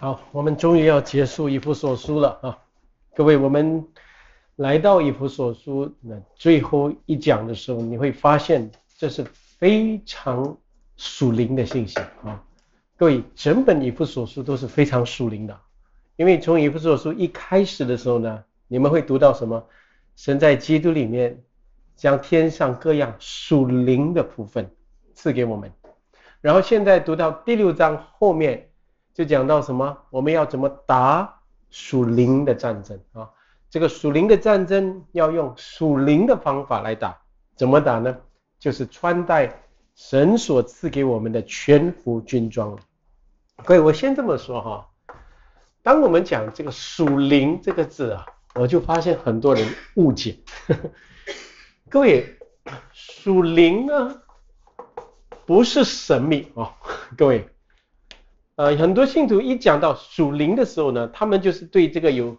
好，我们终于要结束以弗所书了啊！各位，我们来到以弗所书那最后一讲的时候，你会发现这是非常属灵的信息啊！各位，整本以弗所书都是非常属灵的，因为从以弗所书一开始的时候呢，你们会读到什么？神在基督里面将天上各样属灵的部分赐给我们，然后现在读到第六章后面。就讲到什么？我们要怎么打属灵的战争啊？这个属灵的战争要用属灵的方法来打，怎么打呢？就是穿戴神所赐给我们的全副军装。各位，我先这么说哈。当我们讲这个属灵这个字啊，我就发现很多人误解。各位，属灵呢不是神秘哦，各位。呃，很多信徒一讲到属灵的时候呢，他们就是对这个有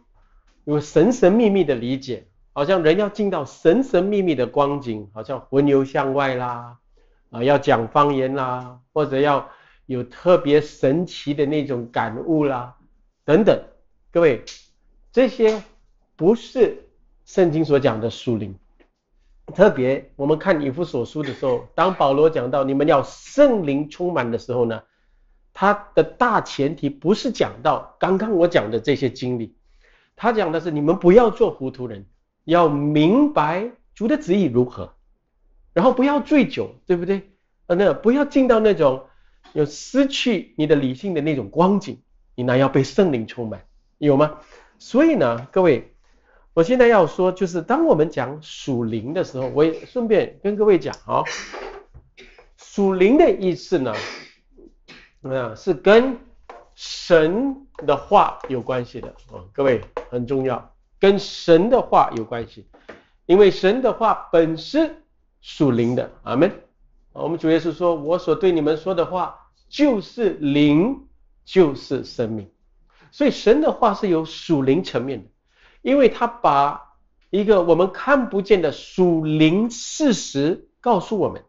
有神神秘秘的理解，好像人要进到神神秘秘的光景，好像魂游向外啦，啊，要讲方言啦，或者要有特别神奇的那种感悟啦，等等。各位，这些不是圣经所讲的属灵。特别我们看以弗所书的时候，当保罗讲到你们要圣灵充满的时候呢？他的大前提不是讲到刚刚我讲的这些经历，他讲的是你们不要做糊涂人，要明白主的旨意如何，然后不要醉酒，对不对？呃，那不要进到那种有失去你的理性的那种光景，你那要被圣灵充满，有吗？所以呢，各位，我现在要说，就是当我们讲属灵的时候，我也顺便跟各位讲啊，属灵的意思呢。啊，是跟神的话有关系的啊，各位很重要，跟神的话有关系，因为神的话本是属灵的，阿门。我们主要是说，我所对你们说的话就是灵，就是生命，所以神的话是有属灵层面的，因为他把一个我们看不见的属灵事实告诉我们，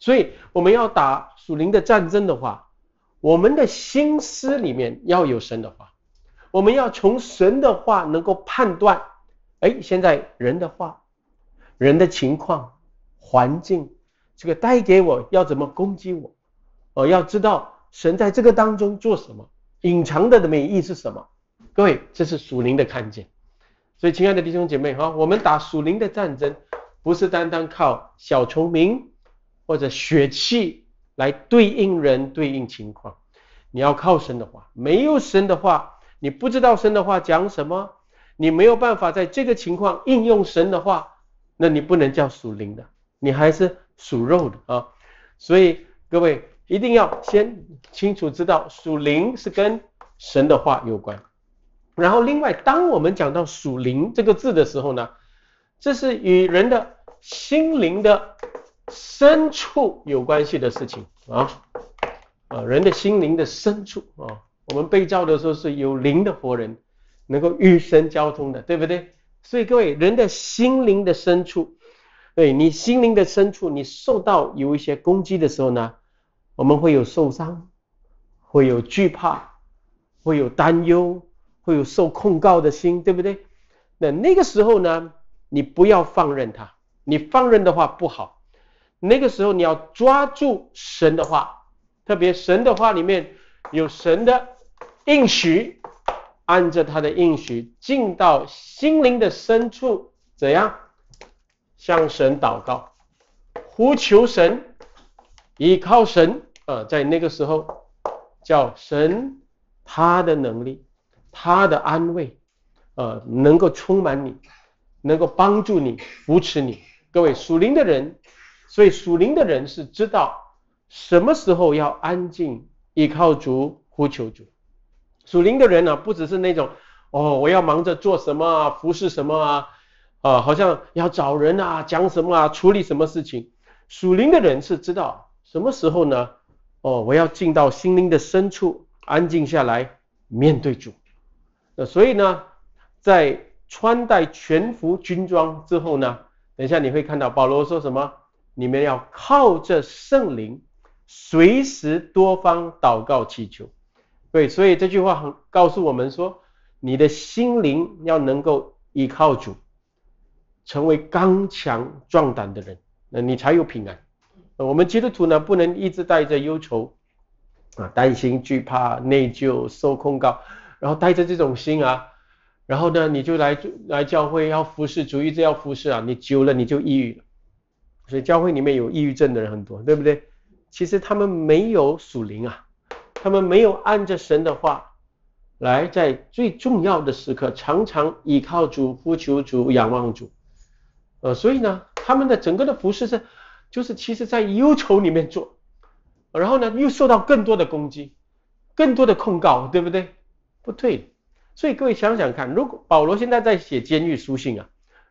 所以我们要打属灵的战争的话。我们的心思里面要有神的话，我们要从神的话能够判断，哎，现在人的话、人的情况、环境，这个带给我要怎么攻击我？哦，要知道神在这个当中做什么，隐藏的的美意是什么？各位，这是属灵的看见。所以，亲爱的弟兄姐妹哈，我们打属灵的战争，不是单单靠小聪明或者血气。来对应人对应情况，你要靠神的话，没有神的话，你不知道神的话讲什么，你没有办法在这个情况应用神的话，那你不能叫属灵的，你还是属肉的啊。所以各位一定要先清楚知道属灵是跟神的话有关。然后另外，当我们讲到属灵这个字的时候呢，这是与人的心灵的。深处有关系的事情啊啊，人的心灵的深处啊，我们被造的时候是有灵的活人，能够与神交通的，对不对？所以各位，人的心灵的深处，对你心灵的深处，你受到有一些攻击的时候呢，我们会有受伤，会有惧怕，会有担忧，会有受控告的心，对不对？那那个时候呢，你不要放任他，你放任的话不好。那个时候你要抓住神的话，特别神的话里面有神的应许，按着他的应许进到心灵的深处，怎样向神祷告，呼求神，依靠神啊，在那个时候叫神他的能力，他的安慰，呃，能够充满你，能够帮助你，扶持你。各位属灵的人。所以属灵的人是知道什么时候要安静依靠主呼求主。属灵的人呢，不只是那种哦，我要忙着做什么啊，服侍什么啊，啊，好像要找人啊，讲什么啊，处理什么事情。属灵的人是知道什么时候呢？哦，我要进到心灵的深处，安静下来面对主。那所以呢，在穿戴全副军装之后呢，等一下你会看到保罗说什么？你们要靠着圣灵，随时多方祷告祈求，对，所以这句话很告诉我们说，你的心灵要能够依靠主，成为刚强壮胆的人，那你才有平安。我们基督徒呢，不能一直带着忧愁啊，担心、惧怕、内疚、受控告，然后带着这种心啊，然后呢，你就来来教会要服侍主，一直要服侍啊，你久了你就抑郁了。所以教会里面有抑郁症的人很多，对不对？其实他们没有属灵啊，他们没有按着神的话来，在最重要的时刻常常依靠主、呼求主、仰望主。呃，所以呢，他们的整个的服饰是，就是其实在忧愁里面做，然后呢又受到更多的攻击、更多的控告，对不对？不对。所以各位想想看，如果保罗现在在写监狱书信啊。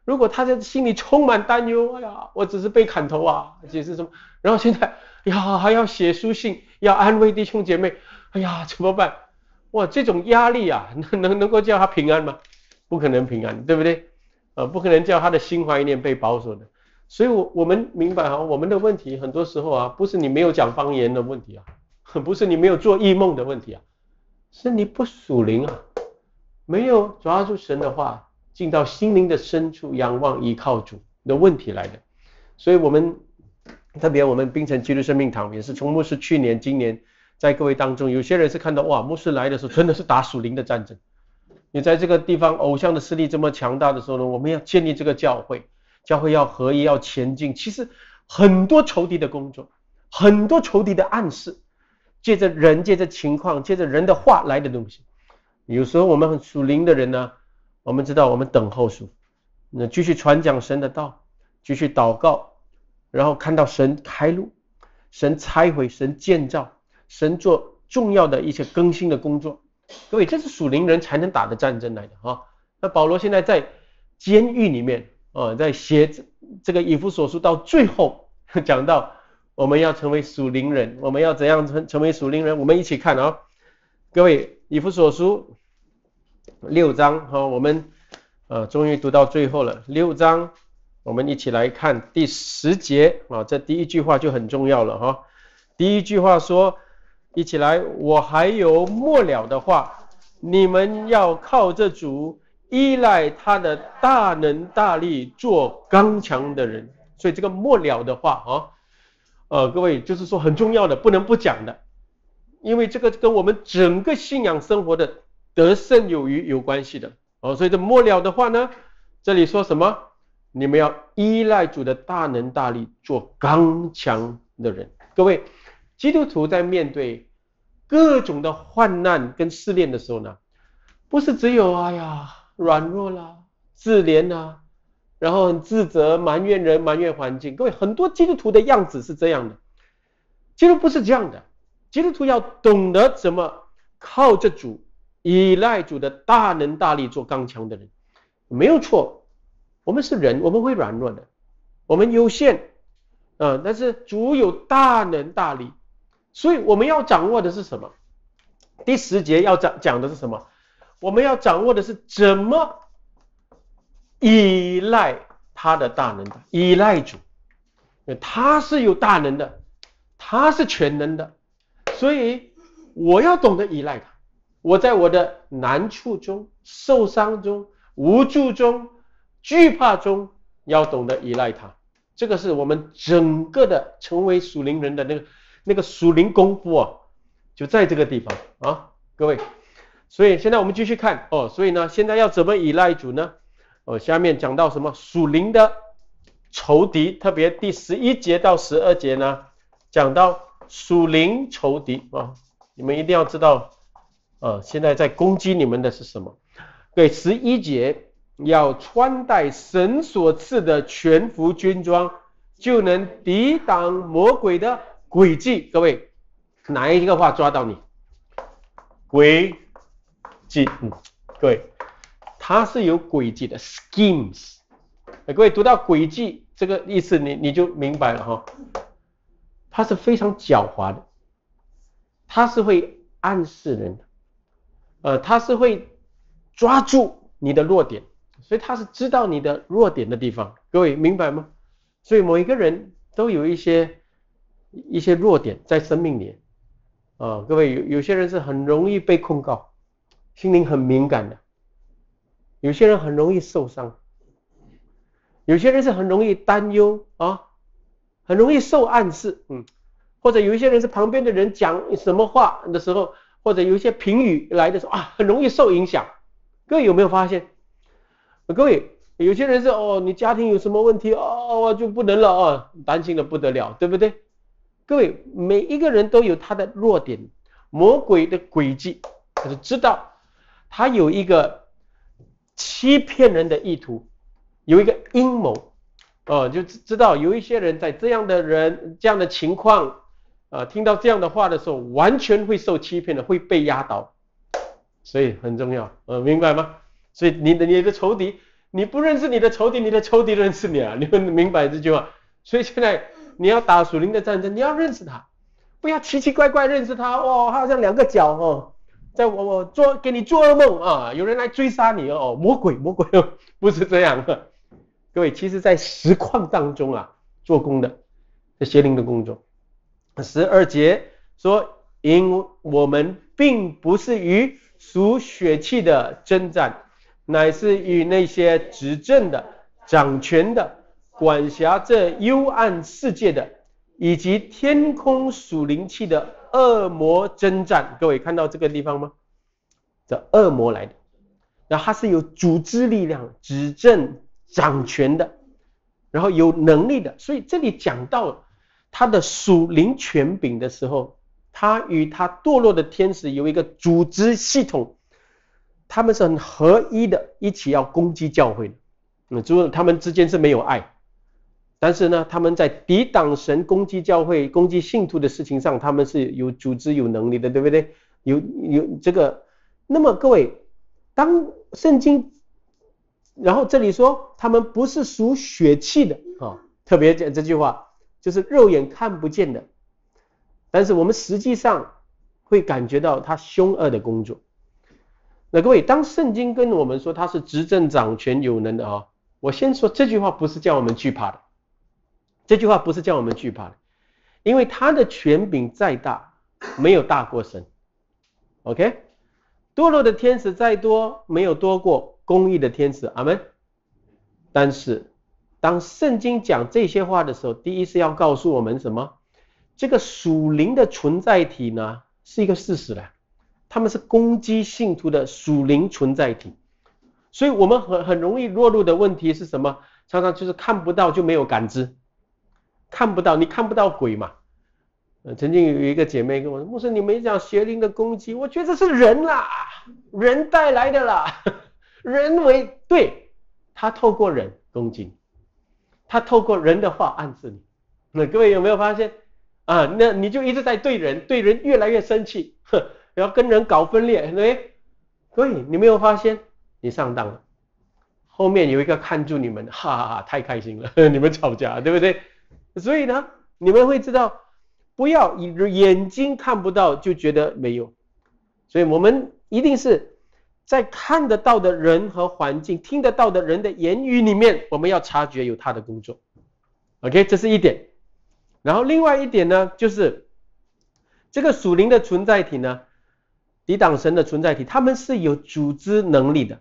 如果他在心里充满担忧，哎呀，我只是被砍头啊，解释什么？然后现在呀还要写书信，要安慰弟兄姐妹，哎呀怎么办？哇，这种压力啊，能能能够叫他平安吗？不可能平安，对不对？呃，不可能叫他的心怀念被保守的。所以，我我们明白哈，我们的问题很多时候啊，不是你没有讲方言的问题啊，不是你没有做异梦的问题啊，是你不属灵啊，没有抓住神的话。进到心灵的深处，仰望依靠主的问题来的。所以，我们特别我们冰城基督生命堂也是从牧师去年、今年在各位当中，有些人是看到哇，牧师来的时候真的是打属灵的战争。你在这个地方偶像的势力这么强大的时候呢，我们要建立这个教会，教会要合一，要前进。其实很多仇敌的工作，很多仇敌的暗示，借着人、借着情况、借着人的话来的东西。有时候我们很属灵的人呢。我们知道，我们等候主，那继续传讲神的道，继续祷告，然后看到神开路，神拆毁，神建造，神做重要的一些更新的工作。各位，这是属灵人才能打的战争来的哈。那保罗现在在监狱里面啊，在写这个以弗所书，到最后讲到我们要成为属灵人，我们要怎样成成为属灵人？我们一起看啊，各位，以弗所书。六章哈，我们呃终于读到最后了。六章，我们一起来看第十节啊，这第一句话就很重要了哈。第一句话说，一起来，我还有末了的话，你们要靠着主，依赖他的大能大力，做刚强的人。所以这个末了的话啊，呃，各位就是说很重要的，不能不讲的，因为这个跟我们整个信仰生活的。得胜有余有关系的哦，所以这末了的话呢，这里说什么？你们要依赖主的大能大力，做刚强的人。各位基督徒在面对各种的患难跟试炼的时候呢，不是只有哎呀软弱啦、自怜啦，然后很自责、埋怨人、埋怨环境。各位很多基督徒的样子是这样的，基督不是这样的。基督徒要懂得怎么靠着主。依赖主的大能大力做刚强的人，没有错。我们是人，我们会软弱的，我们有限，啊，但是主有大能大力，所以我们要掌握的是什么？第十节要讲讲的是什么？我们要掌握的是怎么依赖他的大能的，依赖主，他是有大能的，他是全能的，所以我要懂得依赖他。我在我的难处中、受伤中、无助中、惧怕中，要懂得依赖他。这个是我们整个的成为属灵人的那个那个属灵功夫啊，就在这个地方啊，各位。所以现在我们继续看哦，所以呢，现在要怎么依赖主呢？哦，下面讲到什么属灵的仇敌，特别第十一节到十二节呢，讲到属灵仇敌啊，你们一定要知道。呃，现在在攻击你们的是什么？对，十一节要穿戴神所赐的全副军装，就能抵挡魔鬼的诡计。各位，哪一个话抓到你？诡计，嗯，各位，它是有诡计的 schemes。各位读到诡计这个意思，你你就明白了哈。它是非常狡猾的，它是会暗示人的。呃，他是会抓住你的弱点，所以他是知道你的弱点的地方。各位明白吗？所以某一个人都有一些一些弱点在生命里，啊，各位有有些人是很容易被控告，心灵很敏感的；有些人很容易受伤，有些人是很容易担忧啊，很容易受暗示，嗯，或者有一些人是旁边的人讲什么话的时候，或者有一些评语来的时候啊，很容易受影响。各位有没有发现？各位有些人是哦，你家庭有什么问题哦，就不能了哦，担心的不得了，对不对？各位，每一个人都有他的弱点，魔鬼的诡计，他是知道他有一个欺骗人的意图，有一个阴谋，哦，就知道有一些人在这样的人这样的情况，啊，听到这样的话的时候，完全会受欺骗的，会被压倒，所以很重要，呃，明白吗？所以你的你的仇敌，你不认识你的仇敌，你的仇敌认识你啊，你们明白这句话？所以现在。你要打属灵的战争，你要认识他，不要奇奇怪怪认识他哦，好像两个脚哦，在我我做给你做噩梦啊，有人来追杀你哦，魔鬼魔鬼哦，不是这样的，各位，其实在实况当中啊，做工的这邪灵的工作，十二节说，因我们并不是与属血气的征战，乃是与那些执政的、掌权的。管辖这幽暗世界的，以及天空属灵气的恶魔征战，各位看到这个地方吗？这恶魔来的，那他是有组织力量、执政、掌权的，然后有能力的。所以这里讲到他的属灵权柄的时候，他与他堕落的天使有一个组织系统，他们是很合一的，一起要攻击教会的。那就是他们之间是没有爱。但是呢，他们在抵挡神、攻击教会、攻击信徒的事情上，他们是有组织、有能力的，对不对？有有这个。那么各位，当圣经，然后这里说他们不是属血气的啊，特别讲这句话，就是肉眼看不见的，但是我们实际上会感觉到他凶恶的工作。那各位，当圣经跟我们说他是执政掌权有能的啊，我先说这句话不是叫我们惧怕的。这句话不是叫我们惧怕的，因为他的权柄再大，没有大过神。OK，堕落的天使再多，没有多过公义的天使。阿门。但是，当圣经讲这些话的时候，第一是要告诉我们什么？这个属灵的存在体呢，是一个事实的。他们是攻击信徒的属灵存在体，所以我们很很容易落入的问题是什么？常常就是看不到就没有感知。看不到，你看不到鬼嘛？曾经有一个姐妹跟我说：“牧师，你没讲邪灵的攻击，我觉得是人啦，人带来的啦，人为对，他透过人攻击，他透过人的话暗示你。那各位有没有发现啊？那你就一直在对人，对人越来越生气，哼，然后跟人搞分裂，对？各位，你没有发现你上当了？后面有一个看住你们，哈哈哈，太开心了，你们吵架，对不对？”所以呢，你们会知道，不要眼睛看不到就觉得没有，所以我们一定是在看得到的人和环境、听得到的人的言语里面，我们要察觉有他的工作。OK，这是一点。然后另外一点呢，就是这个属灵的存在体呢，抵挡神的存在体，他们是有组织能力的，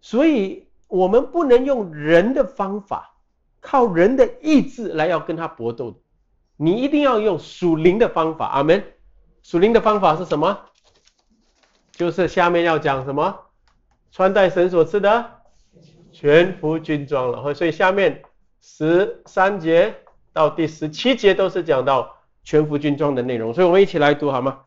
所以我们不能用人的方法。靠人的意志来要跟他搏斗，你一定要用属灵的方法。阿门。属灵的方法是什么？就是下面要讲什么？穿戴神所赐的全副军装了。所以下面十三节到第十七节都是讲到全副军装的内容。所以我们一起来读好吗？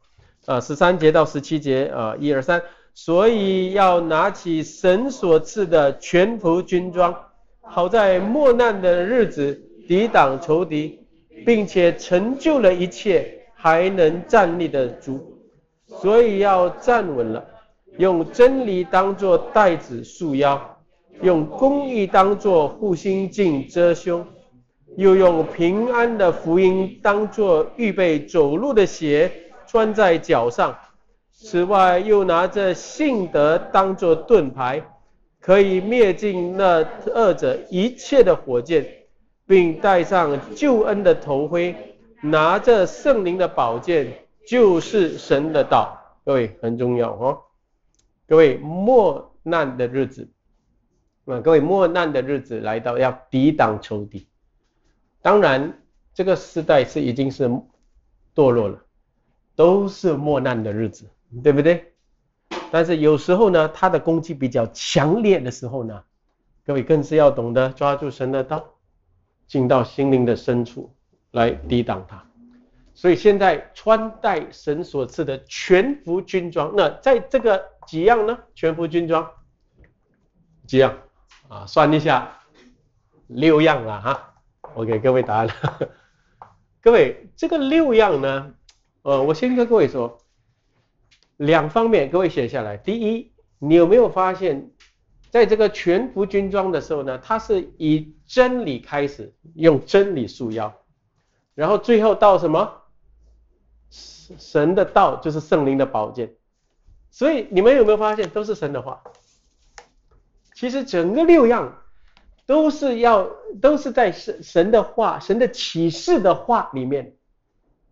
啊，十三节到十七节啊，一二三。所以要拿起神所赐的全副军装。好在磨难的日子抵挡仇敌，并且成就了一切，还能站立的主，所以要站稳了，用真理当作带子束腰，用公义当作护心镜遮胸，又用平安的福音当作预备走路的鞋穿在脚上。此外，又拿着信德当作盾牌。可以灭尽那二者一切的火箭，并戴上救恩的头盔，拿着圣灵的宝剑，就是神的道。各位很重要哦，各位莫难的日子，啊，各位莫难的日子来到，要抵挡仇敌。当然，这个时代是已经是堕落了，都是莫难的日子，对不对？但是有时候呢，他的攻击比较强烈的时候呢，各位更是要懂得抓住神的道，进到心灵的深处来抵挡他。所以现在穿戴神所赐的全副军装，那在这个几样呢？全副军装几样啊？算一下，六样了哈。我给各位答案了。各位，这个六样呢，呃，我先跟各位说，两方面，各位写下来。第一，你有没有发现，在这个全副军装的时候呢，它是以真理开始，用真理束腰，然后最后到什么？神的道就是圣灵的宝剑，所以你们有没有发现都是神的话？其实整个六样都是要都是在神神的话、神的启示的话里面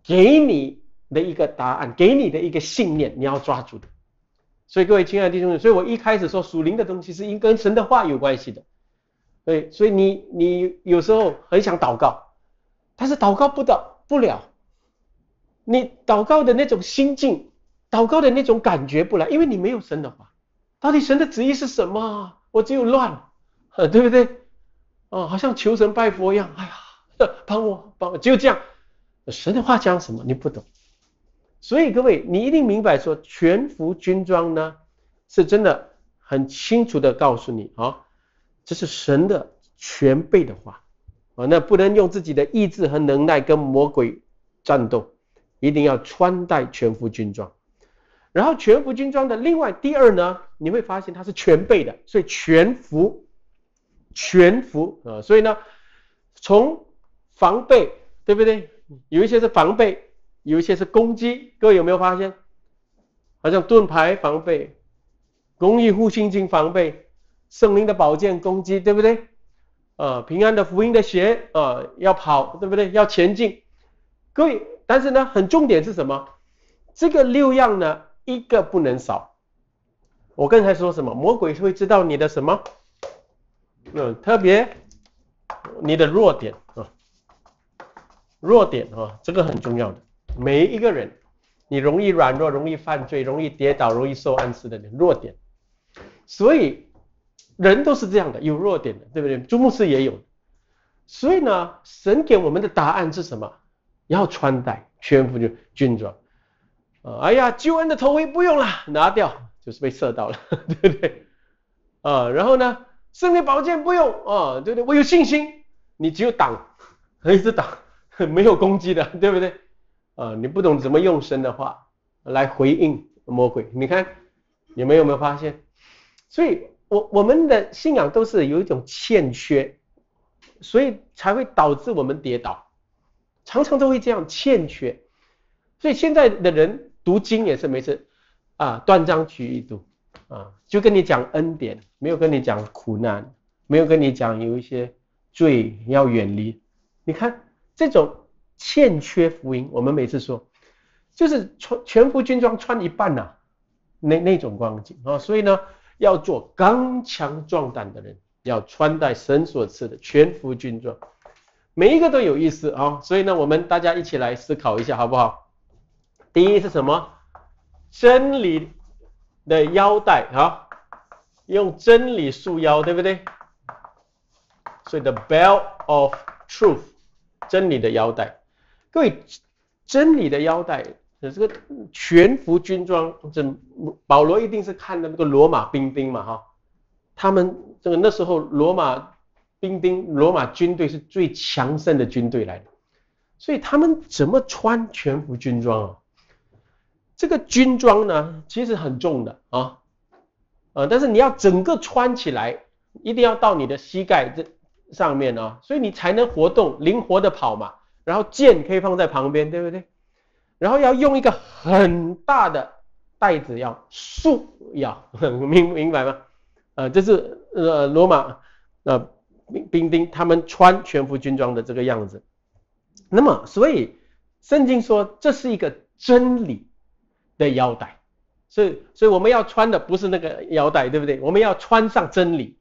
给你的一个答案，给你的一个信念，你要抓住的。所以各位亲爱的弟兄们，所以我一开始说属灵的东西是应跟神的话有关系的。对，所以你你有时候很想祷告，但是祷告不到不了。你祷告的那种心境，祷告的那种感觉不来，因为你没有神的话。到底神的旨意是什么？我只有乱，呃对不对？哦，好像求神拜佛一样。哎呀，帮我，帮我，就这样。神的话讲什么？你不懂。所以各位，你一定明白说，全副军装呢，是真的很清楚的告诉你啊，这是神的全备的话啊，那不能用自己的意志和能耐跟魔鬼战斗。一定要穿戴全副军装，然后全副军装的另外第二呢，你会发现它是全备的，所以全服全服啊，所以呢，从防备对不对？有一些是防备，有一些是攻击，各位有没有发现？好像盾牌防备，公益护心经防备，圣灵的宝剑攻击，对不对？啊，平安的福音的鞋啊，要跑对不对？要前进，各位。但是呢，很重点是什么？这个六样呢，一个不能少。我刚才说什么？魔鬼会知道你的什么？嗯，特别你的弱点啊，弱点啊，这个很重要的。每一个人，你容易软弱，容易犯罪，容易跌倒，容易受暗示的人，弱点。所以人都是这样的，有弱点的，对不对？朱牧师也有。所以呢，神给我们的答案是什么？要穿戴全副军军装，啊，哎呀，救恩的头盔不用了，拿掉，就是被射到了，对不对？啊，然后呢，圣灵宝剑不用，啊，对不对？我有信心，你只有挡，一直挡，没有攻击的，对不对？啊，你不懂怎么用神的话来回应魔鬼，你看你们有没有发现？所以，我我们的信仰都是有一种欠缺，所以才会导致我们跌倒。常常都会这样欠缺，所以现在的人读经也是没事啊，断章取义读啊，就跟你讲恩典，没有跟你讲苦难，没有跟你讲有一些罪要远离。你看这种欠缺福音，我们每次说就是穿全副军装穿一半呐，那那种光景啊，所以呢要做刚强壮胆的人，要穿戴神所赐的全副军装。每一个都有意思啊，所以呢，我们大家一起来思考一下，好不好？第一是什么？真理的腰带啊，用真理束腰，对不对？所以 the belt of truth，真理的腰带。各位，真理的腰带，这个全副军装，这保罗一定是看的那个罗马兵丁嘛，哈，他们这个那时候罗马。兵丁，罗马军队是最强盛的军队来的，所以他们怎么穿全副军装啊？这个军装呢，其实很重的啊，呃，但是你要整个穿起来，一定要到你的膝盖这上面啊，所以你才能活动，灵活的跑嘛。然后剑可以放在旁边，对不对？然后要用一个很大的袋子要束腰，明明白吗？呃，这是呃罗马呃。兵丁他们穿全副军装的这个样子，那么所以圣经说这是一个真理的腰带。所以，所以我们要穿的不是那个腰带，对不对？我们要穿上真理。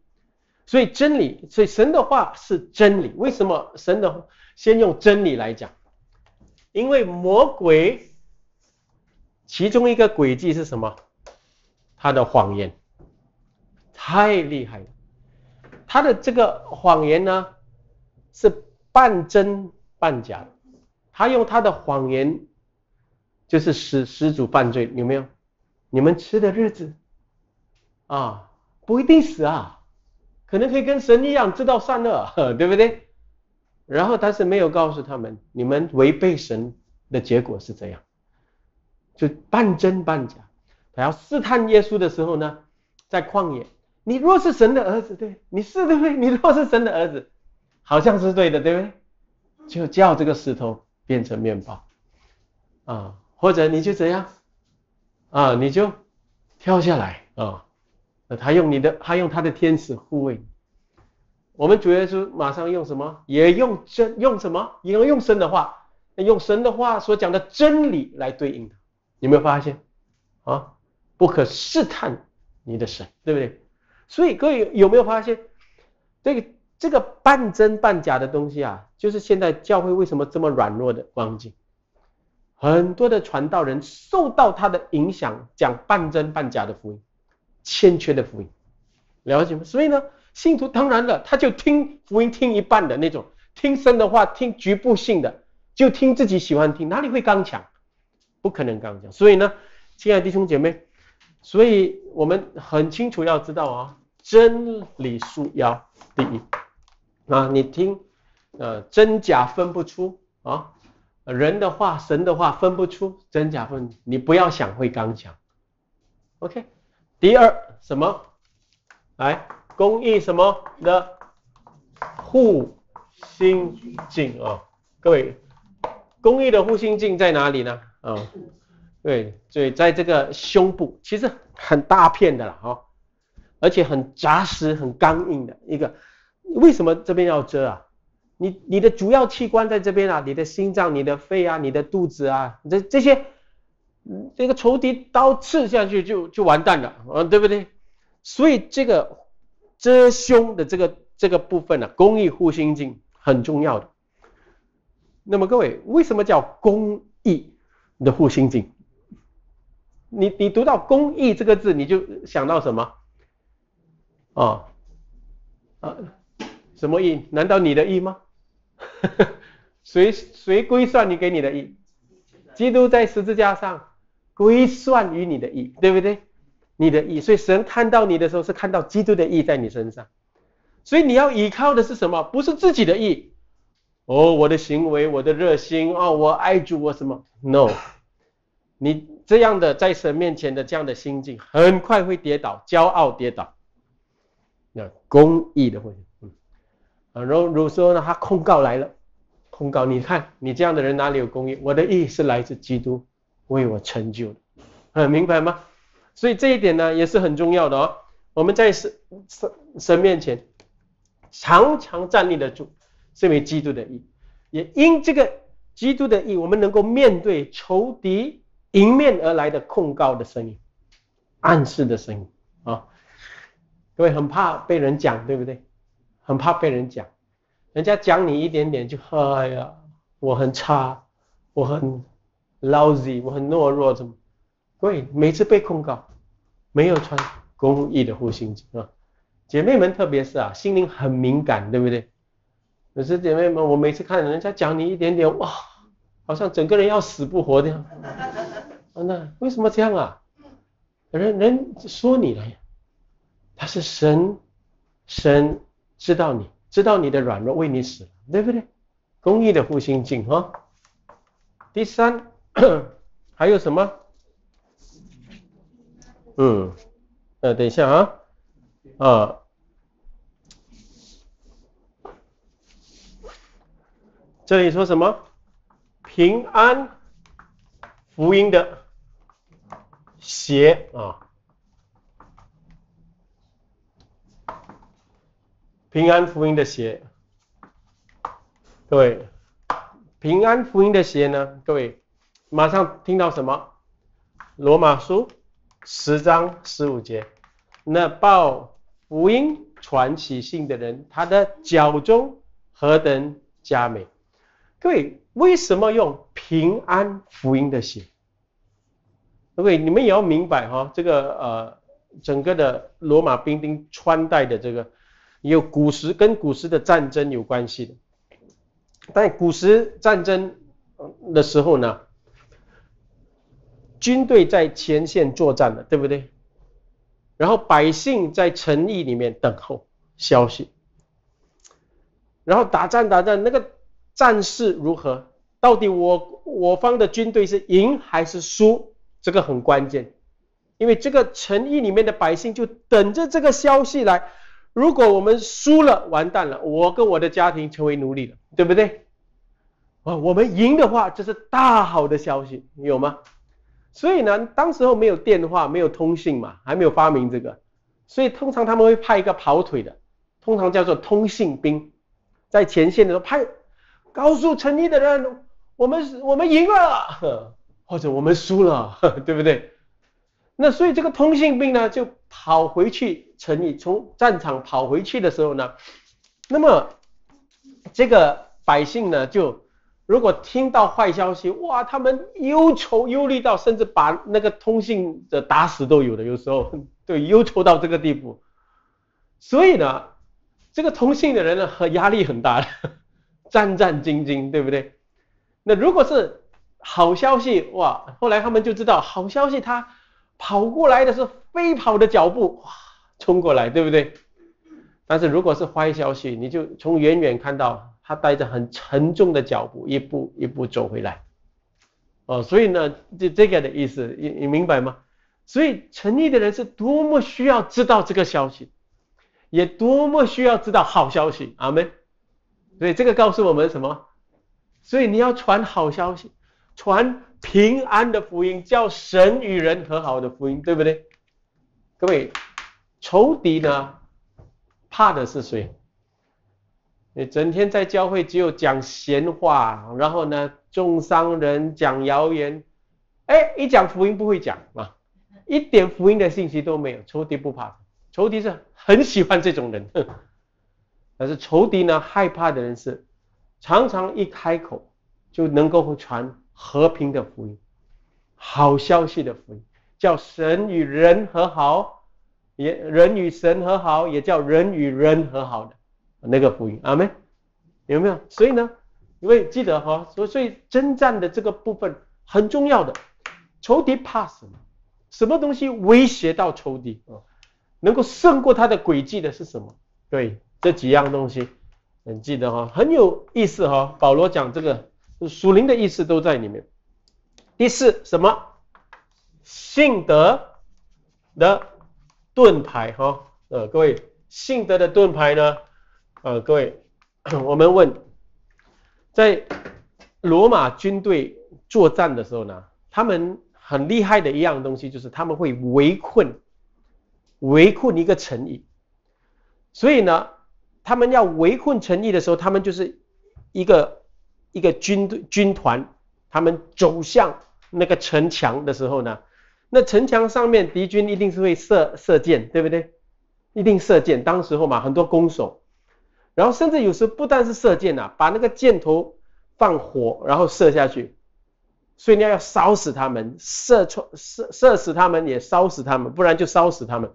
所以真理，所以神的话是真理。为什么神的先用真理来讲？因为魔鬼其中一个诡计是什么？他的谎言太厉害了。他的这个谎言呢，是半真半假。他用他的谎言，就是使始祖犯罪，有没有？你们吃的日子啊，不一定死啊，可能可以跟神一样知道善恶，对不对？然后但是没有告诉他们，你们违背神的结果是这样，就半真半假。他要试探耶稣的时候呢，在旷野，你若是神的儿子，对，你是对不对？你若是神的儿子，好像是对的，对不对？就叫这个石头变成面包啊，或者你就怎样？啊，你就跳下来啊！那他用你的，他用他的天使护卫。我们主耶稣马上用什么？也用真用什么？也要用神的话，用神的话所讲的真理来对应的。有没有发现？啊，不可试探你的神，对不对？所以各位有没有发现，这个这个半真半假的东西啊，就是现在教会为什么这么软弱的光景？很多的传道人受到他的影响，讲半真半假的福音，欠缺的福音，了解吗？所以呢，信徒当然了，他就听福音听一半的那种，听神的话听局部性的，就听自己喜欢听，哪里会刚强？不可能刚强。所以呢，亲爱的弟兄姐妹，所以我们很清楚要知道啊，真理束腰第一啊，你听，呃，真假分不出啊。人的话，神的话分不出真假分，你不要想会刚强。OK，第二什么？来，公益什么的护心镜啊？各位，公益的护心镜在哪里呢？啊，对，所以在这个胸部，其实很大片的了哈，而且很扎实、很刚硬的一个。为什么这边要遮啊？你你的主要器官在这边啊，你的心脏、你的肺啊、你的肚子啊，这这些，这个仇敌刀刺下去就就完蛋了啊，对不对？所以这个遮胸的这个这个部分呢，公益护心镜很重要的。那么各位，为什么叫公益的护心镜？你你读到公益这个字，你就想到什么？啊啊，什么义？难道你的义吗？谁谁归算你给你的义？基督在十字架上归算于你的义，对不对？你的义，所以神看到你的时候是看到基督的义在你身上，所以你要依靠的是什么？不是自己的义。哦，我的行为，我的热心哦，我爱主，我什么？No，你这样的在神面前的这样的心境，很快会跌倒，骄傲跌倒。那公义的会。然后如说呢，他控告来了，控告你看你这样的人哪里有公义？我的义是来自基督为我成就的，很明白吗？所以这一点呢也是很重要的哦。我们在神神神面前常常站立得住，是因为基督的义，也因这个基督的义，我们能够面对仇敌迎面而来的控告的声音、暗示的声音啊。各位很怕被人讲，对不对？很怕被人讲，人家讲你一点点就哎呀，我很差，我很 lousy，我很懦弱，怎么？对，每次被控告，没有穿公益的护心镜啊，姐妹们特别是啊，心灵很敏感，对不对？可是姐妹们，我每次看人家讲你一点点，哇，好像整个人要死不活的样。那为什么这样啊？人人说你了呀，他是神，神。知道你知道你的软弱，为你死了，对不对？公益的护心镜哈。第三 还有什么？嗯，呃，等一下啊，啊，这里说什么？平安福音的鞋啊。平安福音的鞋，各位，平安福音的鞋呢？各位，马上听到什么？罗马书十章十五节，那报福音传喜信的人，他的脚中何等佳美！各位，为什么用平安福音的鞋？各位，你们也要明白哈，这个呃，整个的罗马兵丁穿戴的这个，有古时跟古时的战争有关系的。但古时战争的时候呢？军队在前线作战的，对不对？然后百姓在城邑里面等候消息，然后打战打战，那个战事如何？到底我我方的军队是赢还是输？这个很关键，因为这个城邑里面的百姓就等着这个消息来。如果我们输了，完蛋了，我跟我的家庭成为奴隶了，对不对？啊，我们赢的话，这是大好的消息，有吗？所以呢，当时候没有电话，没有通信嘛，还没有发明这个，所以通常他们会派一个跑腿的，通常叫做通信兵，在前线的时候派，告诉城里的人，我们我们赢了，或者我们输了，对不对？那所以这个通信兵呢，就跑回去城里，从战场跑回去的时候呢，那么这个百姓呢就。如果听到坏消息，哇，他们忧愁忧虑到，甚至把那个通信的打死都有的，有时候 对忧愁到这个地步。所以呢，这个通信的人呢，和压力很大的，战战兢兢，对不对？那如果是好消息，哇，后来他们就知道好消息，他跑过来的是飞跑的脚步，哇，冲过来，对不对？但是如果是坏消息，你就从远远看到。他带着很沉重的脚步，一步一步走回来，哦，所以呢，这这个的意思，你你明白吗？所以诚意的人是多么需要知道这个消息，也多么需要知道好消息，阿门。所以这个告诉我们什么？所以你要传好消息，传平安的福音，叫神与人和好的福音，对不对？各位，仇敌呢，怕的是谁？你整天在教会只有讲闲话，然后呢，重伤人讲谣言，哎，一讲福音不会讲啊，一点福音的信息都没有。仇敌不怕，仇敌是很喜欢这种人，但是仇敌呢，害怕的人是常常一开口就能够传和平的福音，好消息的福音，叫神与人和好，也人与神和好，也叫人与人和好的。那个福音，阿门，有没有？所以呢，因为记得哈，所所以征战的这个部分很重要的，仇敌怕什么？什么东西威胁到仇敌啊？能够胜过他的诡计的是什么？对，这几样东西，你记得哈，很有意思哈。保罗讲这个属灵的意思都在里面。第四，什么？信德的盾牌哈，呃，各位，信德的盾牌呢？呃，各位，我们问，在罗马军队作战的时候呢，他们很厉害的一样东西就是他们会围困，围困一个城邑。所以呢，他们要围困城邑的时候，他们就是一个一个军队军团，他们走向那个城墙的时候呢，那城墙上面敌军一定是会射射箭，对不对？一定射箭。当时候嘛，很多弓手。然后甚至有时候不但是射箭呐，把那个箭头放火，然后射下去，所以你要烧死他们，射穿射射死他们，也烧死他们，不然就烧死他们。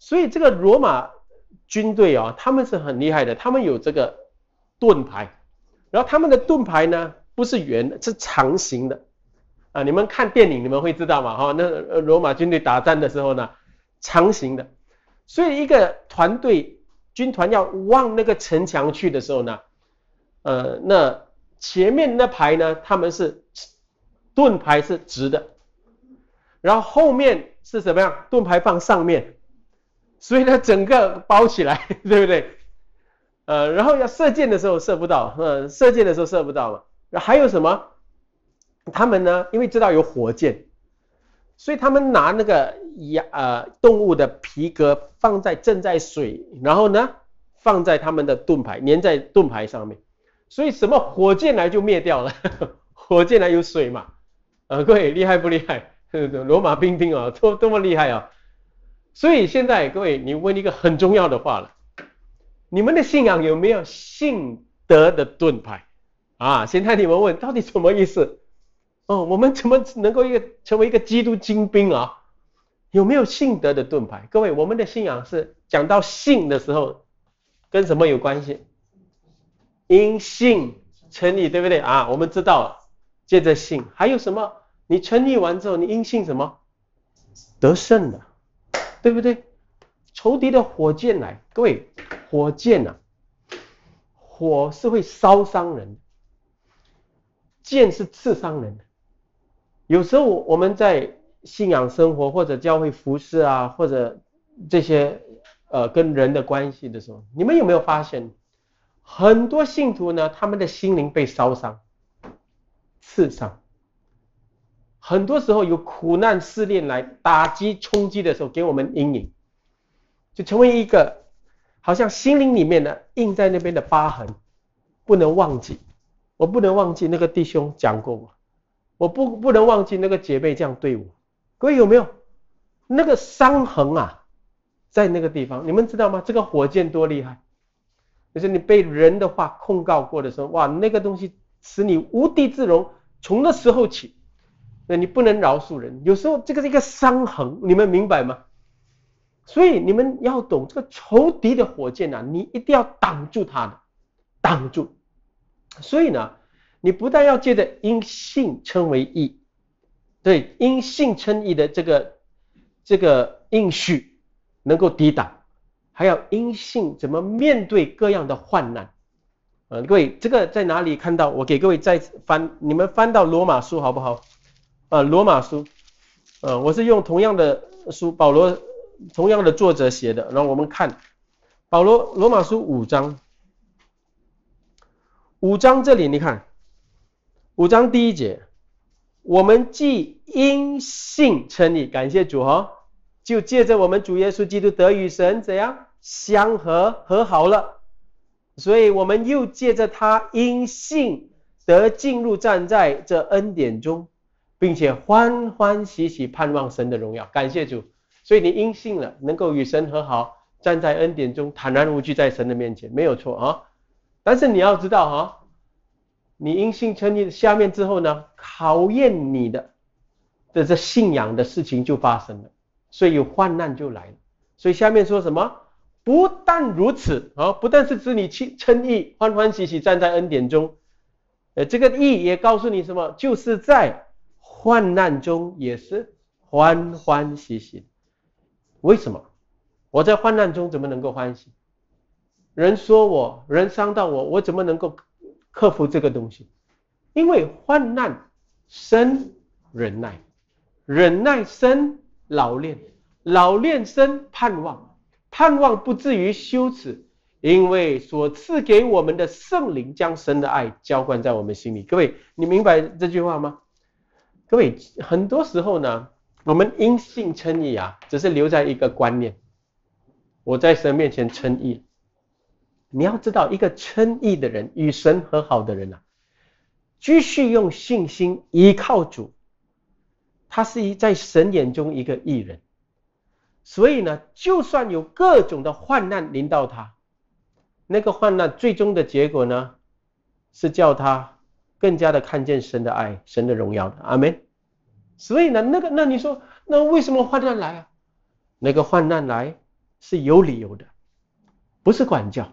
所以这个罗马军队啊，他们是很厉害的，他们有这个盾牌，然后他们的盾牌呢不是圆的，是长形的啊。你们看电影你们会知道嘛？哈，那罗马军队打战的时候呢，长形的，所以一个团队。军团要往那个城墙去的时候呢，呃，那前面那排呢，他们是盾牌是直的，然后后面是什么样？盾牌放上面，所以呢，整个包起来，对不对？呃，然后要射箭的时候射不到，呃，射箭的时候射不到嘛。还有什么？他们呢，因为知道有火箭，所以他们拿那个。压呃动物的皮革放在正在水，然后呢放在他们的盾牌，粘在盾牌上面，所以什么火箭来就灭掉了，火箭来有水嘛，呃，各位厉害不厉害？罗马兵丁啊，多多么厉害啊！所以现在各位，你问一个很重要的话了：你们的信仰有没有信德的盾牌啊？现在你们问到底什么意思？哦，我们怎么能够一个成为一个基督精兵啊？有没有信德的盾牌？各位，我们的信仰是讲到信的时候，跟什么有关系？因信成义，对不对啊？我们知道，接着信还有什么？你成义完之后，你因信什么得胜了，对不对？仇敌的火箭来，各位，火箭呐，火是会烧伤人，箭是刺伤人的。有时候我们在信仰生活或者教会服饰啊，或者这些呃跟人的关系的时候，你们有没有发现，很多信徒呢，他们的心灵被烧伤、刺伤。很多时候有苦难试炼来打击冲击的时候，给我们阴影，就成为一个好像心灵里面的印在那边的疤痕，不能忘记。我不能忘记那个弟兄讲过我，我不不能忘记那个姐妹这样对我。各位有没有那个伤痕啊？在那个地方，你们知道吗？这个火箭多厉害！就是你被人的话控告过的时候，哇，那个东西使你无地自容。从那时候起。那你不能饶恕人，有时候这个是一个伤痕，你们明白吗？所以你们要懂这个仇敌的火箭呐，你一定要挡住它的，挡住。所以呢，你不但要借着因信称为义，对，因信称义的这个这个应许能够抵挡，还要因信怎么面对各样的患难。嗯，各位，这个在哪里看到？我给各位再翻，你们翻到罗马书好不好？啊，罗马书，呃，我是用同样的书，保罗同样的作者写的。然后我们看保罗罗马书五章，五章这里你看，五章第一节，我们既因信称义，感谢主哈，就借着我们主耶稣基督得与神怎样相合和好了，所以我们又借着他因信得进入站在这恩典中。并且欢欢喜喜盼望神的荣耀，感谢主。所以你因信了，能够与神和好，站在恩典中，坦然无惧在神的面前，没有错啊。但是你要知道哈，你因信称义下面之后呢，考验你的的这信仰的事情就发生了，所以有患难就来了。所以下面说什么？不但如此啊，不但是指你去称义，欢欢喜喜站在恩典中，呃，这个义也告诉你什么？就是在。患难中也是欢欢喜喜，为什么？我在患难中怎么能够欢喜？人说我，人伤到我，我怎么能够克服这个东西？因为患难生忍耐，忍耐生老练，老练生盼望，盼望不至于羞耻，因为所赐给我们的圣灵将神的爱浇灌在我们心里。各位，你明白这句话吗？各位，很多时候呢，我们因信称义啊，只是留在一个观念。我在神面前称义，你要知道，一个称义的人，与神和好的人啊，继续用信心依靠主，他是一在神眼中一个义人。所以呢，就算有各种的患难临到他，那个患难最终的结果呢，是叫他更加的看见神的爱、神的荣耀的。阿门。所以呢，那个，那你说，那为什么患难来啊？那个患难来是有理由的，不是管教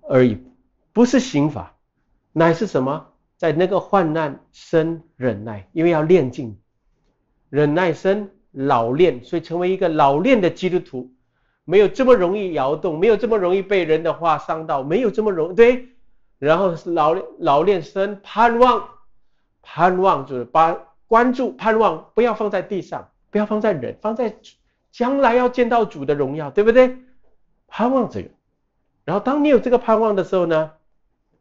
而已，不是刑罚，乃是什么？在那个患难生忍耐，因为要练尽忍耐生老练，所以成为一个老练的基督徒，没有这么容易摇动，没有这么容易被人的话伤到，没有这么容对。然后老老练生盼望，盼望就是把。关注盼望，不要放在地上，不要放在人，放在将来要见到主的荣耀，对不对？盼望这个，然后当你有这个盼望的时候呢，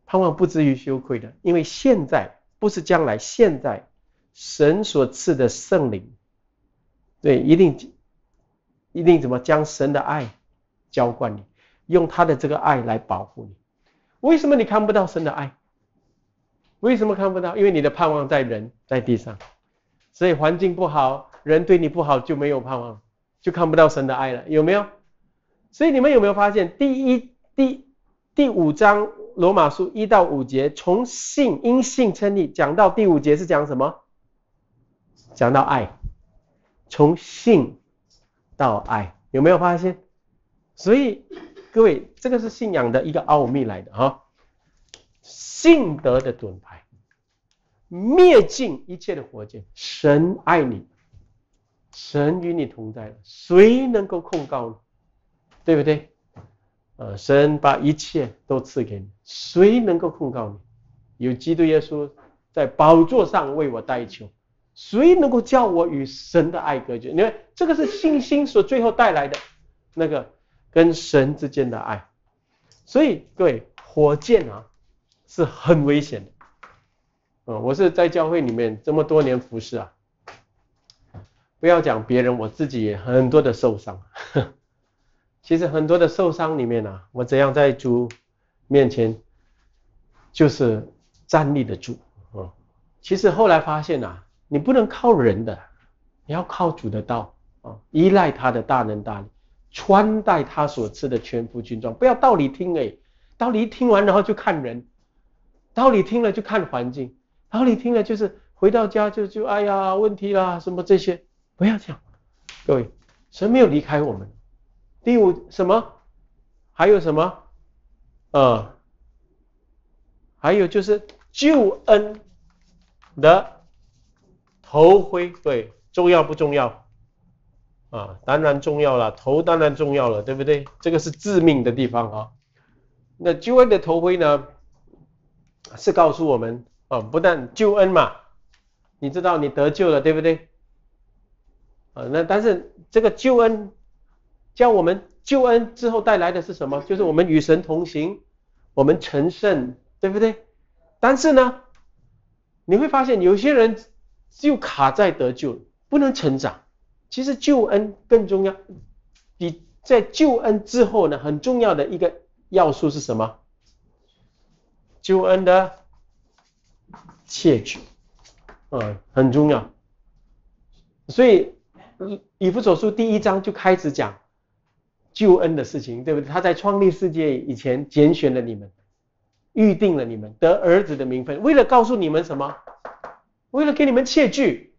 盼望不至于羞愧的，因为现在不是将来，现在神所赐的圣灵，对，一定一定怎么将神的爱浇灌你，用他的这个爱来保护你。为什么你看不到神的爱？为什么看不到？因为你的盼望在人，在地上。所以环境不好，人对你不好就没有盼望，就看不到神的爱了，有没有？所以你们有没有发现，第一第第五章罗马书一到五节，从信因信称义讲到第五节是讲什么？讲到爱，从信到爱，有没有发现？所以各位，这个是信仰的一个奥秘来的啊，信德的盾牌，灭尽一切的火箭。神爱你，神与你同在，谁能够控告你？对不对？呃，神把一切都赐给你，谁能够控告你？有基督耶稣在宝座上为我代求，谁能够叫我与神的爱隔绝？你看，这个是信心所最后带来的那个。跟神之间的爱，所以各位，火箭啊是很危险的。嗯，我是在教会里面这么多年服侍啊，不要讲别人，我自己也很多的受伤。其实很多的受伤里面呢，我怎样在主面前就是站立得住啊。其实后来发现啊，你不能靠人的，你要靠主的道啊，依赖他的大能大力。穿戴他所赐的全副军装，不要道理听哎，道理听完然后就看人，道理听了就看环境，然后你听了就是回到家就就哎呀问题啦什么这些，不要讲，各位，神没有离开我们。第五什么？还有什么？呃，还有就是救恩的头盔，对，重要不重要？啊，当然重要了，头当然重要了，对不对？这个是致命的地方啊。那救恩的头盔呢，是告诉我们哦，不但救恩嘛，你知道你得救了，对不对？啊，那但是这个救恩，叫我们救恩之后带来的是什么？就是我们与神同行，我们成圣，对不对？但是呢，你会发现有些人就卡在得救，不能成长。其实救恩更重要，比在救恩之后呢，很重要的一个要素是什么？救恩的切据，嗯，很重要。所以以弗所书第一章就开始讲救恩的事情，对不对？他在创立世界以前拣选了你们，预定了你们得儿子的名分，为了告诉你们什么？为了给你们切据。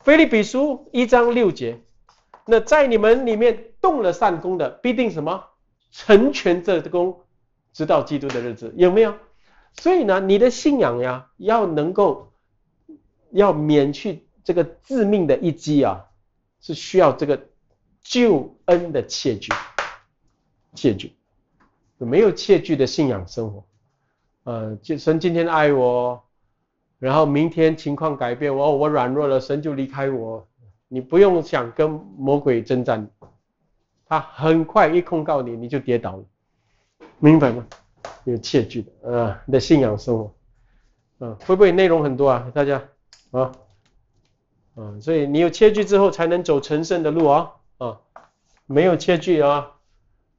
菲利比书一章六节，那在你们里面动了善功的，必定什么成全这功，直到基督的日子，有没有？所以呢，你的信仰呀，要能够要免去这个致命的一击啊，是需要这个救恩的切据，切据，没有切据的信仰生活，呃，神今天爱我。然后明天情况改变，我我软弱了，神就离开我。你不用想跟魔鬼征战，他很快一控告你，你就跌倒了，明白吗？有切据的，啊，你，的信仰生活，啊，会不会内容很多啊？大家啊，嗯，所以你有切据之后，才能走成圣的路啊，啊，没有切据啊，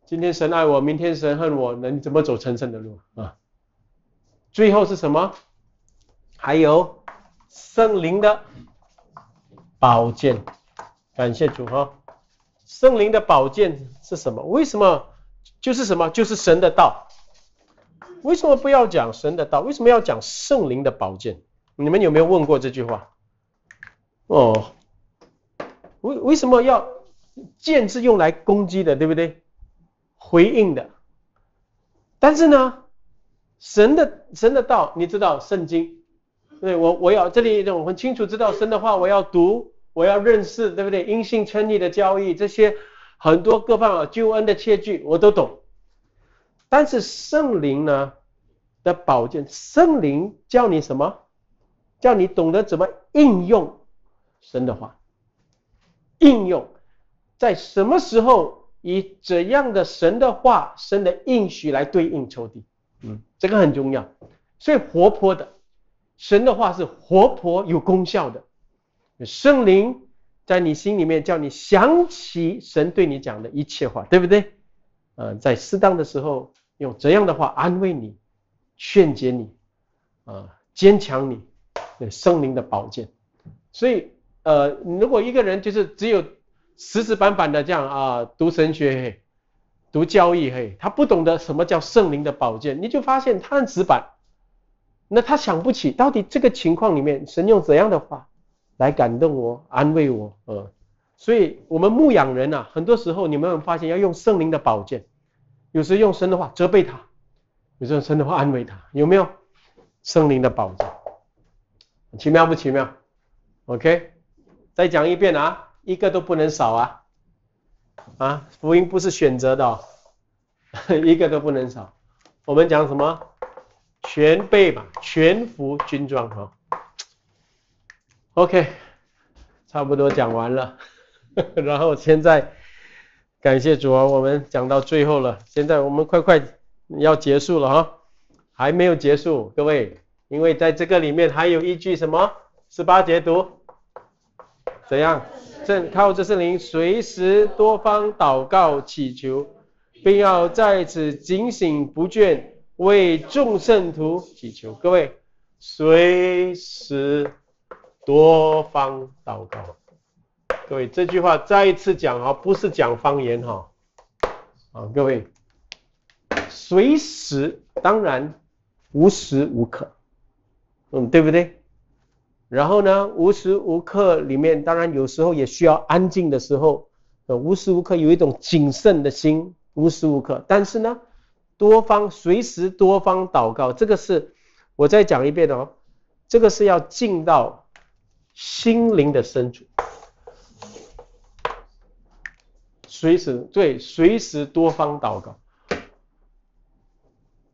今天神爱我，明天神恨我，能怎么走成圣的路啊？最后是什么？还有圣灵的宝剑，感谢主哈！圣灵的宝剑是什么？为什么就是什么？就是神的道。为什么不要讲神的道？为什么要讲圣灵的宝剑？你们有没有问过这句话？哦，为为什么要剑是用来攻击的，对不对？回应的。但是呢，神的神的道，你知道圣经。对我，我要这里我很清楚知道神的话，我要读，我要认识，对不对？因信称义的交易，这些很多各方面救恩的切据我都懂。但是圣灵呢的宝剑，圣灵教你什么？叫你懂得怎么应用神的话，应用在什么时候以怎样的神的话、神的应许来对应抽屉，嗯，这个很重要。所以活泼的。神的话是活泼有功效的，圣灵在你心里面叫你想起神对你讲的一切话，对不对？呃，在适当的时候用这样的话安慰你、劝解你、啊坚强你，对圣灵的宝剑。所以呃，如果一个人就是只有死死板板的这样啊读神学，读教义，嘿，他不懂得什么叫圣灵的宝剑，你就发现他很死板。那他想不起到底这个情况里面神用怎样的话来感动我、安慰我，呃，所以我们牧养人啊，很多时候你们有发现要用圣灵的宝剑，有时用神的话责备他，有时候神的话安慰他，有没有圣灵的宝剑？奇妙不奇妙？OK，再讲一遍啊，一个都不能少啊！啊，福音不是选择的，一个都不能少。我们讲什么？全备嘛，全副军装哈。OK，差不多讲完了。然后现在感谢主啊，我们讲到最后了。现在我们快快要结束了哈，还没有结束，各位，因为在这个里面还有一句什么十八节读，怎样？正靠着圣灵，随时多方祷告祈求，并要在此警醒不倦。为众圣徒祈求，各位随时多方祷告。各位这句话再一次讲啊，不是讲方言哈。啊，各位随时当然无时无刻，嗯，对不对？然后呢，无时无刻里面当然有时候也需要安静的时候，呃，无时无刻有一种谨慎的心，无时无刻，但是呢。多方随时多方祷告，这个是我再讲一遍哦，这个是要进到心灵的深处，随时对随时多方祷告，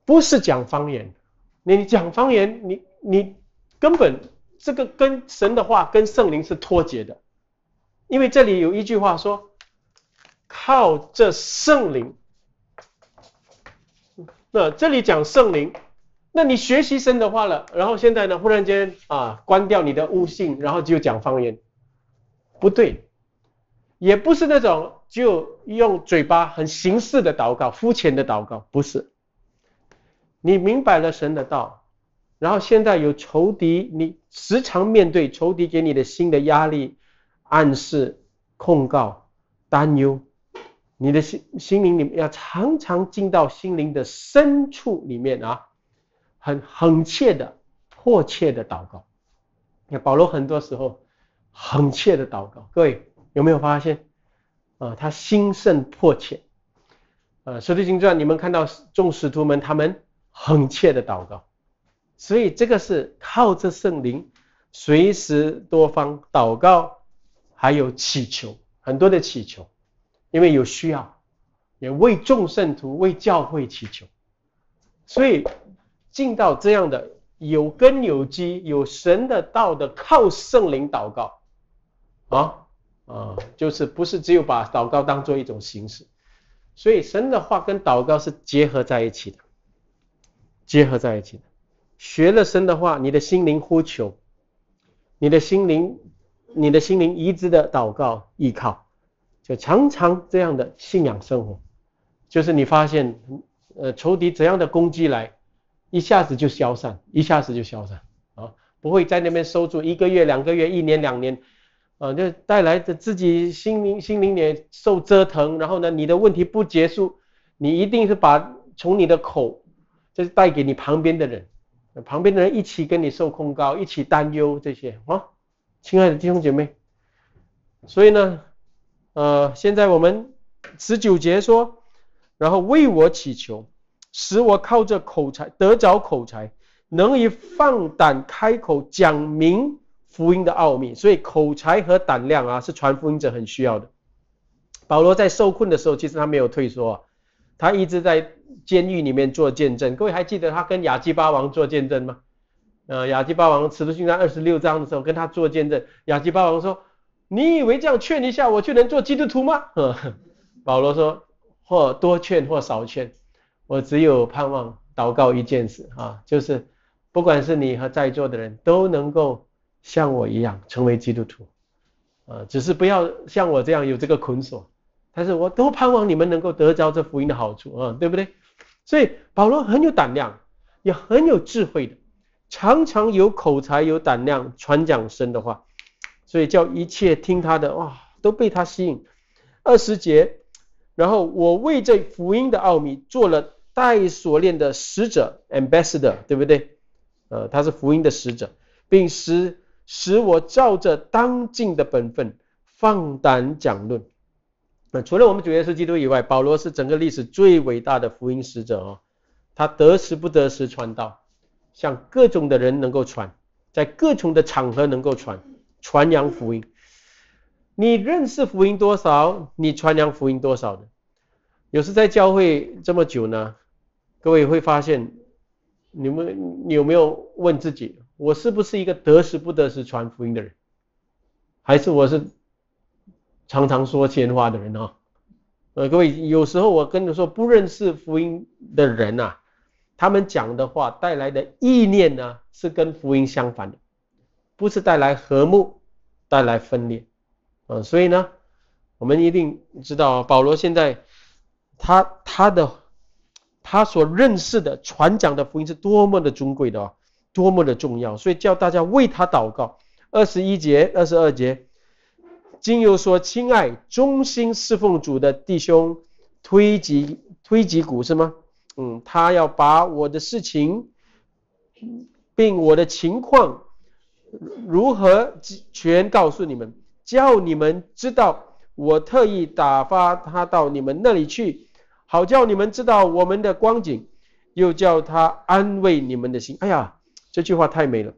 不是讲方言，你讲方言，你你根本这个跟神的话跟圣灵是脱节的，因为这里有一句话说，靠这圣灵。那这里讲圣灵，那你学习神的话了，然后现在呢，忽然间啊，关掉你的悟性，然后就讲方言，不对，也不是那种就用嘴巴很形式的祷告，肤浅的祷告，不是。你明白了神的道，然后现在有仇敌，你时常面对仇敌给你的新的压力、暗示、控告、担忧。你的心心灵里面要常常进到心灵的深处里面啊，很恳切的、迫切的祷告。那保罗很多时候恳切的祷告，各位有没有发现啊？他心甚迫切。呃，使徒行传你们看到众使徒们他们恳切的祷告，所以这个是靠着圣灵随时多方祷告，还有祈求很多的祈求。因为有需要，也为众圣徒、为教会祈求，所以进到这样的有根有基、有神的道的靠圣灵祷告啊啊，就是不是只有把祷告当做一种形式，所以神的话跟祷告是结合在一起的，结合在一起的。学了神的话，你的心灵呼求，你的心灵，你的心灵一直的祷告依靠。就常常这样的信仰生活，就是你发现，呃，仇敌怎样的攻击来，一下子就消散，一下子就消散啊，不会在那边收住一个月、两个月、一年、两年，啊，就带来的自己心灵心灵也受折腾，然后呢，你的问题不结束，你一定是把从你的口，就是带给你旁边的人，旁边的人一起跟你受控告，一起担忧这些啊，亲爱的弟兄姐妹，所以呢。呃，现在我们十九节说，然后为我祈求，使我靠着口才得着口才，能以放胆开口讲明福音的奥秘。所以口才和胆量啊，是传福音者很需要的。保罗在受困的时候，其实他没有退缩，他一直在监狱里面做见证。各位还记得他跟亚基巴王做见证吗？呃，亚基巴王《使徒行传》二十六章的时候，跟他做见证，亚基巴王说。你以为这样劝一下我就能做基督徒吗？保罗说，或多劝或少劝，我只有盼望祷告一件事啊，就是不管是你和在座的人都能够像我一样成为基督徒，啊，只是不要像我这样有这个捆锁，但是我都盼望你们能够得着这福音的好处啊，对不对？所以保罗很有胆量，也很有智慧的，常常有口才有胆量传讲神的话。所以叫一切听他的哇，都被他吸引。二十节，然后我为这福音的奥秘做了带锁链的使者 （ambassador），对不对？呃，他是福音的使者，并使使我照着当尽的本分放胆讲论。那除了我们主耶稣基督以外，保罗是整个历史最伟大的福音使者哦。他得时不得时传道，向各种的人能够传，在各种的场合能够传传扬福音。你认识福音多少，你传扬福音多少的。有时在教会这么久呢，各位会发现。你们你有没有问自己，我是不是一个得时不得时传福音的人，还是我是常常说闲话的人啊？呃，各位，有时候我跟你说，不认识福音的人呐，他们讲的话带来的意念呢，是跟福音相反的，不是带来和睦，带来分裂。呃，所以呢，我们一定知道，保罗现在他他的。他所认识的传讲的福音是多么的尊贵的啊，多么的重要，所以叫大家为他祷告。二十一节、二十二节，经有说：“亲爱忠心侍奉主的弟兄，推及推及鼓是吗？嗯，他要把我的事情，并我的情况如何全告诉你们，叫你们知道，我特意打发他到你们那里去。”好叫你们知道我们的光景，又叫他安慰你们的心。哎呀，这句话太美了。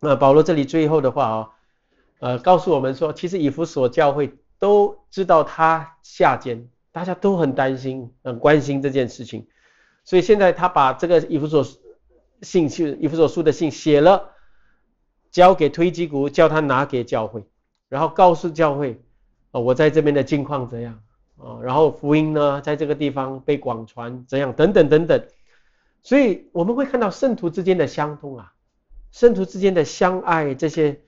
那保罗这里最后的话啊，呃，告诉我们说，其实以弗所教会都知道他下监，大家都很担心、很关心这件事情。所以现在他把这个以弗所信去以弗所书的信写了，交给推基谷，叫他拿给教会，然后告诉教会，啊，我在这边的境况怎样。啊，然后福音呢，在这个地方被广传，怎样等等等等，所以我们会看到圣徒之间的相通啊，圣徒之间的相爱这些，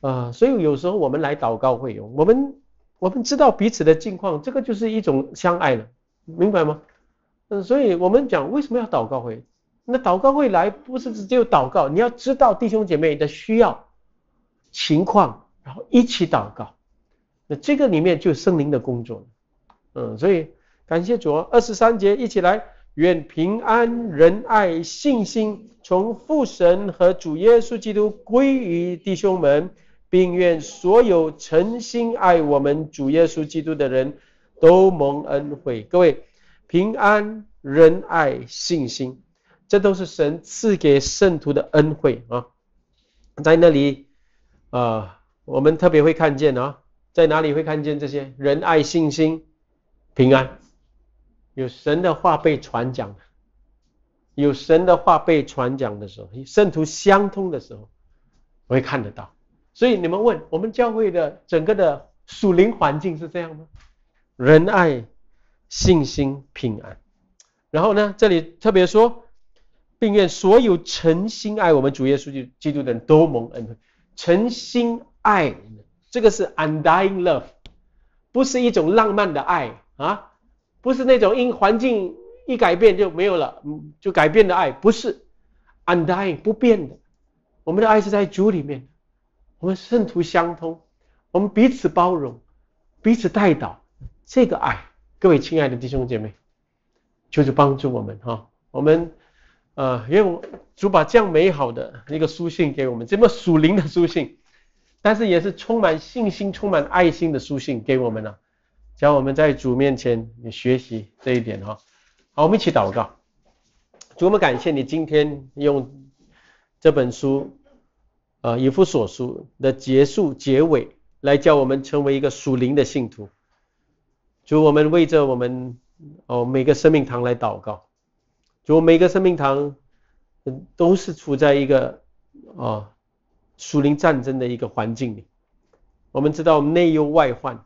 呃，所以有时候我们来祷告会有，我们我们知道彼此的境况，这个就是一种相爱了，明白吗？嗯，所以我们讲为什么要祷告会？那祷告会来不是只有祷告，你要知道弟兄姐妹的需要情况，然后一起祷告，那这个里面就圣灵的工作。嗯，所以感谢主，二十三节一起来，愿平安、仁爱、信心从父神和主耶稣基督归于弟兄们，并愿所有诚心爱我们主耶稣基督的人都蒙恩惠。各位，平安、仁爱、信心，这都是神赐给圣徒的恩惠啊！在那里啊，我们特别会看见啊，在哪里会看见这些仁爱、信心？平安，有神的话被传讲，有神的话被传讲的时候，圣徒相通的时候，我会看得到。所以你们问我们教会的整个的属灵环境是这样吗？仁爱、信心、平安。然后呢，这里特别说，并愿所有诚心爱我们主耶稣基督的人都蒙恩惠。诚心爱，这个是 undying love，不是一种浪漫的爱。啊，不是那种因环境一改变就没有了，嗯，就改变的爱，不是，undying 不变的，我们的爱是在主里面，我们圣徒相通，我们彼此包容，彼此带导，这个爱，各位亲爱的弟兄姐妹，就是帮助我们哈，我们呃，因为主把这样美好的一个书信给我们，这么属灵的书信，但是也是充满信心、充满爱心的书信给我们了。让我们在主面前学习这一点哈，好，我们一起祷告。主，我们感谢你今天用这本书，呃，以弗所书的结束结尾来教我们成为一个属灵的信徒。主，我们为着我们哦每个生命堂来祷告。主，每个生命堂都是处在一个啊属灵战争的一个环境里。我们知道内忧外患。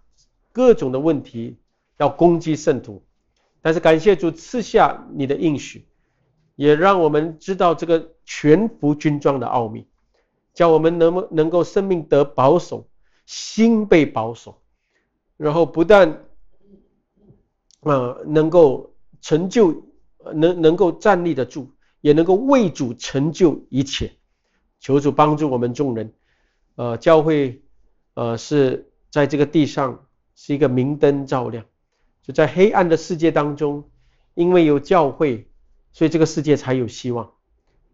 各种的问题要攻击圣徒，但是感谢主赐下你的应许，也让我们知道这个全副军装的奥秘，叫我们能不能够生命得保守，心被保守，然后不但呃能够成就，能能够站立得住，也能够为主成就一切。求主帮助我们众人，呃，教会呃，是在这个地上是一个明灯照亮，就在黑暗的世界当中，因为有教会，所以这个世界才有希望。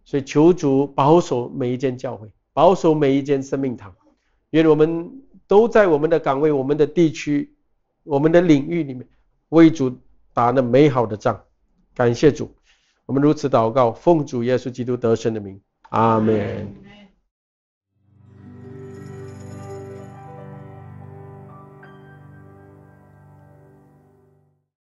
所以求主保守每一间教会，保守每一间生命堂，愿我们都在我们的岗位、我们的地区、我们的领域里面为主打那美好的仗。感谢主，我们如此祷告，奉主耶稣基督得胜的名，阿门。